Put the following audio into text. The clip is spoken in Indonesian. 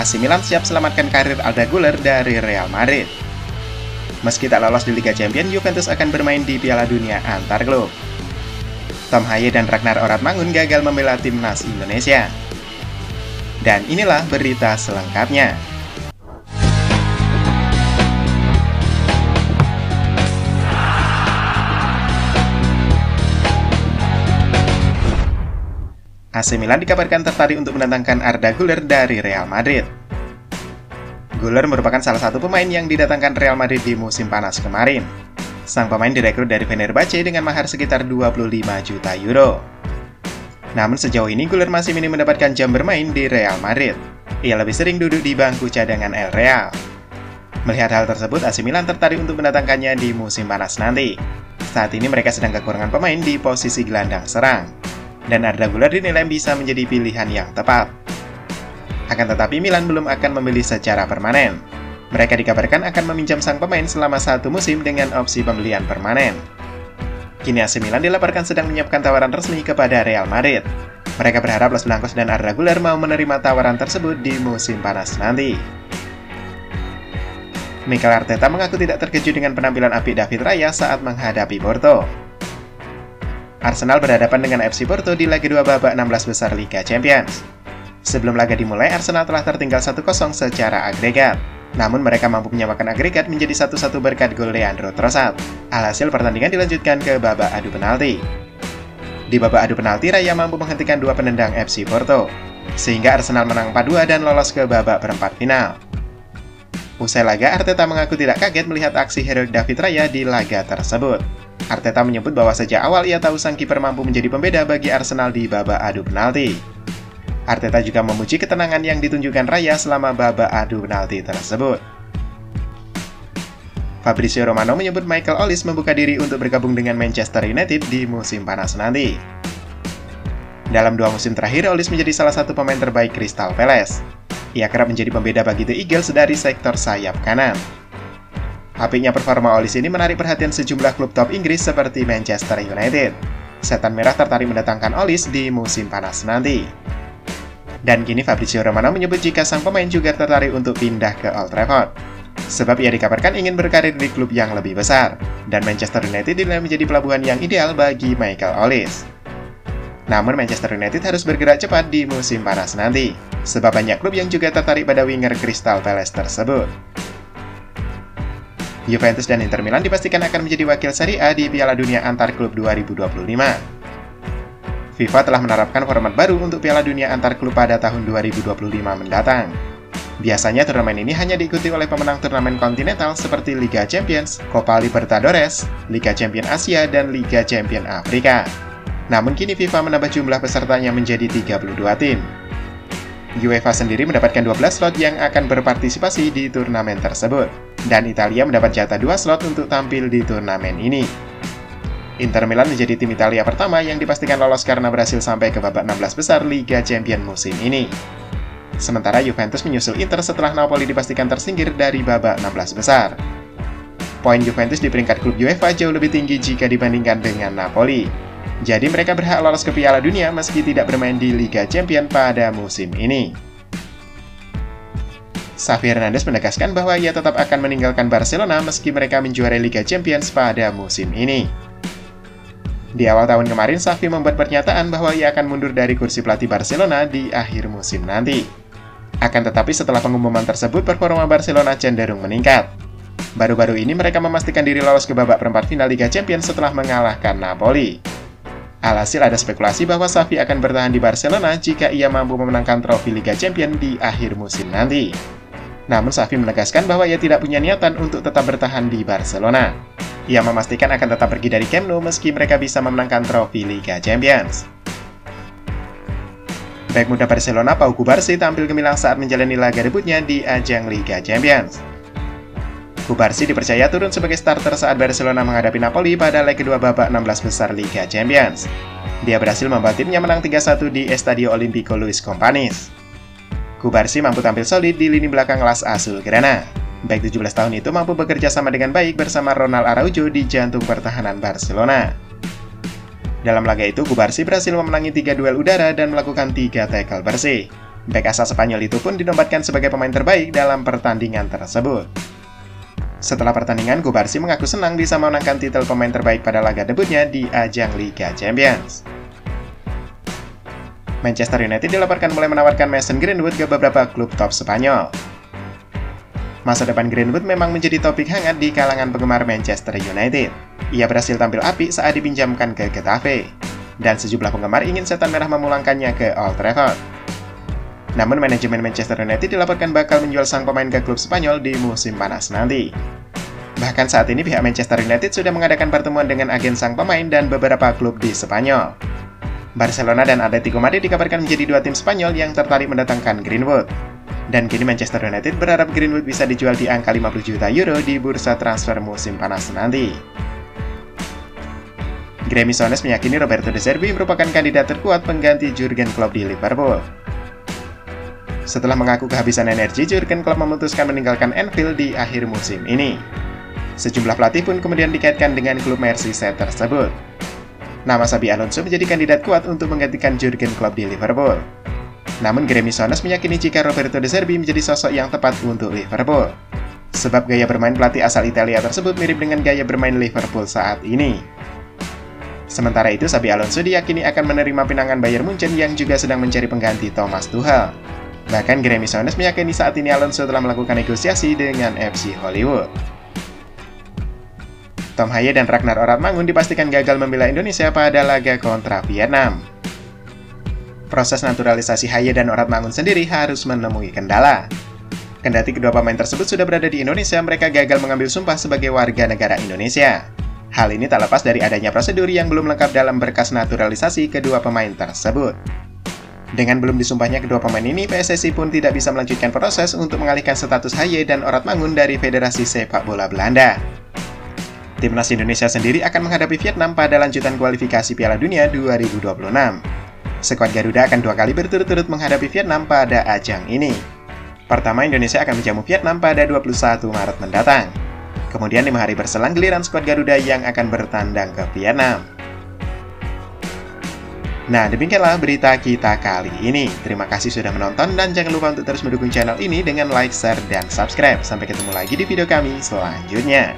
AC Milan siap selamatkan karir Arda Güler dari Real Madrid. Meski tak lolos di Liga Champions, Juventus akan bermain di Piala Dunia antar klub. Tom Haye dan Ragnar Oratmangun gagal membela timnas Indonesia. Dan inilah berita selengkapnya. AC Milan dikabarkan tertarik untuk mendatangkan Arda Güler dari Real Madrid. Güler merupakan salah satu pemain yang didatangkan Real Madrid di musim panas kemarin. Sang pemain direkrut dari Fenerbahce dengan mahar sekitar 25 juta euro. Namun sejauh ini Güler masih minim mendapatkan jam bermain di Real Madrid. Ia lebih sering duduk di bangku cadangan El Real. Melihat hal tersebut, AC Milan tertarik untuk mendatangkannya di musim panas nanti. Saat ini mereka sedang kekurangan pemain di posisi gelandang serang dan Arda Güler dinilai bisa menjadi pilihan yang tepat. Akan tetapi Milan belum akan membeli secara permanen. Mereka dikabarkan akan meminjam sang pemain selama satu musim dengan opsi pembelian permanen. Kini AC Milan dilaporkan sedang menyiapkan tawaran resmi kepada Real Madrid. Mereka berharap Los Blancos dan Arda Güler mau menerima tawaran tersebut di musim panas nanti. Mikel Arteta mengaku tidak terkejut dengan penampilan api David Raya saat menghadapi Porto. Arsenal berhadapan dengan FC Porto di laga 2 babak 16 besar Liga Champions. Sebelum laga dimulai, Arsenal telah tertinggal 1-0 secara agregat. Namun mereka mampu menyamakan agregat menjadi satu-satu berkat gol Leandro Trossard. Alhasil pertandingan dilanjutkan ke babak adu penalti. Di babak adu penalti, Raya mampu menghentikan dua penendang FC Porto, sehingga Arsenal menang 4-2 dan lolos ke babak perempat final. Usai laga, Arteta mengaku tidak kaget melihat aksi heroik David Raya di laga tersebut. Arteta menyebut bahwa sejak awal ia tahu sang kiper mampu menjadi pembeda bagi Arsenal di babak adu penalti. Arteta juga memuji ketenangan yang ditunjukkan Raya selama babak adu penalti tersebut. Fabrizio Romano menyebut Michael Ollis membuka diri untuk bergabung dengan Manchester United di musim panas nanti. Dalam dua musim terakhir, Ollis menjadi salah satu pemain terbaik Crystal Palace. Ia kerap menjadi pembeda bagi The Eagles dari sektor sayap kanan. Apiknya performa Olis ini menarik perhatian sejumlah klub top Inggris seperti Manchester United. Setan Merah tertarik mendatangkan Olis di musim panas nanti. Dan kini Fabrizio Romano menyebut jika sang pemain juga tertarik untuk pindah ke Old Trafford. Sebab ia dikabarkan ingin berkarir di klub yang lebih besar, dan Manchester United dinilai menjadi pelabuhan yang ideal bagi Michael Olis. Namun Manchester United harus bergerak cepat di musim panas nanti, sebab banyak klub yang juga tertarik pada winger Crystal Palace tersebut. Juventus dan Inter Milan dipastikan akan menjadi wakil Serie A di Piala Dunia Antar Klub 2025. FIFA telah menerapkan format baru untuk Piala Dunia Antar Klub pada tahun 2025 mendatang. Biasanya turnamen ini hanya diikuti oleh pemenang turnamen kontinental seperti Liga Champions, Copa Libertadores, Liga Champion Asia, dan Liga Champion Afrika. Namun kini FIFA menambah jumlah pesertanya menjadi 32 tim. UEFA sendiri mendapatkan 12 slot yang akan berpartisipasi di turnamen tersebut, dan Italia mendapat jatah 2 slot untuk tampil di turnamen ini. Inter Milan menjadi tim Italia pertama yang dipastikan lolos karena berhasil sampai ke babak 16 besar Liga Champions musim ini. Sementara Juventus menyusul Inter setelah Napoli dipastikan tersingkir dari babak 16 besar. Poin Juventus di peringkat klub UEFA jauh lebih tinggi jika dibandingkan dengan Napoli, jadi mereka berhak lolos ke Piala Dunia meski tidak bermain di Liga Champions pada musim ini. Xavi Hernandez menegaskan bahwa ia tetap akan meninggalkan Barcelona meski mereka menjuarai Liga Champions pada musim ini. Di awal tahun kemarin, Xavi membuat pernyataan bahwa ia akan mundur dari kursi pelatih Barcelona di akhir musim nanti. Akan tetapi setelah pengumuman tersebut, performa Barcelona cenderung meningkat. Baru-baru ini mereka memastikan diri lolos ke babak perempat final Liga Champions setelah mengalahkan Napoli. Alhasil ada spekulasi bahwa Xavi akan bertahan di Barcelona jika ia mampu memenangkan trofi Liga Champions di akhir musim nanti. Namun Xavi menegaskan bahwa ia tidak punya niatan untuk tetap bertahan di Barcelona. Ia memastikan akan tetap pergi dari Camp Nou meski mereka bisa memenangkan trofi Liga Champions. Baik muda Barcelona Pau Kubarsi tampil gemilang saat menjalani laga debutnya di ajang Liga Champions. Kubarsi dipercaya turun sebagai starter saat Barcelona menghadapi Napoli pada leg kedua babak 16 besar Liga Champions. Dia berhasil membuat timnya menang 3-1 di Estadio Olimpico Luis Companys. Kubarsi mampu tampil solid di lini belakang Las Azulgrana. Baik 17 tahun itu mampu bekerja sama dengan baik bersama Ronald Araujo di jantung pertahanan Barcelona. Dalam laga itu, Kubarsi berhasil memenangi tiga duel udara dan melakukan tiga tackle bersih. Bek asal Spanyol itu pun dinobatkan sebagai pemain terbaik dalam pertandingan tersebut. Setelah pertandingan, Gubarsi mengaku senang bisa memenangkan titel pemain terbaik pada laga debutnya di ajang Liga Champions. Manchester United dilaporkan mulai menawarkan Mason Greenwood ke beberapa klub top Spanyol. Masa depan Greenwood memang menjadi topik hangat di kalangan penggemar Manchester United. Ia berhasil tampil api saat dipinjamkan ke Getafe, dan sejumlah penggemar ingin setan merah memulangkannya ke Old Trafford. Namun manajemen Manchester United dilaporkan bakal menjual sang pemain ke klub Spanyol di musim panas nanti. Bahkan saat ini pihak Manchester United sudah mengadakan pertemuan dengan agen sang pemain dan beberapa klub di Spanyol. Barcelona dan Atletico Madrid dikabarkan menjadi dua tim Spanyol yang tertarik mendatangkan Greenwood. Dan kini Manchester United berharap Greenwood bisa dijual di angka 50 juta euro di bursa transfer musim panas nanti. Grammy Sones meyakini Roberto De Zerbi merupakan kandidat terkuat pengganti Jurgen Klopp di Liverpool. Setelah mengaku kehabisan energi, Jurgen Klopp memutuskan meninggalkan Anfield di akhir musim ini. Sejumlah pelatih pun kemudian dikaitkan dengan klub Merseyside tersebut. Nama Sabi Alonso menjadi kandidat kuat untuk menggantikan Jurgen Klopp di Liverpool. Namun Grammy Sones meyakini jika Roberto De Zerbi menjadi sosok yang tepat untuk Liverpool. Sebab gaya bermain pelatih asal Italia tersebut mirip dengan gaya bermain Liverpool saat ini. Sementara itu, Sabi Alonso diyakini akan menerima pinangan Bayern Munchen yang juga sedang mencari pengganti Thomas Tuchel. Bahkan Grammy Sones meyakini saat ini Alonso telah melakukan negosiasi dengan FC Hollywood. Tom Haye dan Ragnar Oratmangun dipastikan gagal membela Indonesia pada laga kontra Vietnam. Proses naturalisasi Haye dan Oratmangun sendiri harus menemui kendala. Kendati kedua pemain tersebut sudah berada di Indonesia, mereka gagal mengambil sumpah sebagai warga negara Indonesia. Hal ini tak lepas dari adanya prosedur yang belum lengkap dalam berkas naturalisasi kedua pemain tersebut. Dengan belum disumpahnya kedua pemain ini, PSSI pun tidak bisa melanjutkan proses untuk mengalihkan status Haye dan Oratmangun dari Federasi Sepak Bola Belanda. Timnas Indonesia sendiri akan menghadapi Vietnam pada lanjutan kualifikasi Piala Dunia 2026. Skuad Garuda akan dua kali berturut-turut menghadapi Vietnam pada ajang ini. Pertama, Indonesia akan menjamu Vietnam pada 21 Maret mendatang. Kemudian lima hari berselang giliran skuad Garuda yang akan bertandang ke Vietnam. Nah, demikianlah berita kita kali ini. Terima kasih sudah menonton dan jangan lupa untuk terus mendukung channel ini dengan like, share, dan subscribe. Sampai ketemu lagi di video kami selanjutnya.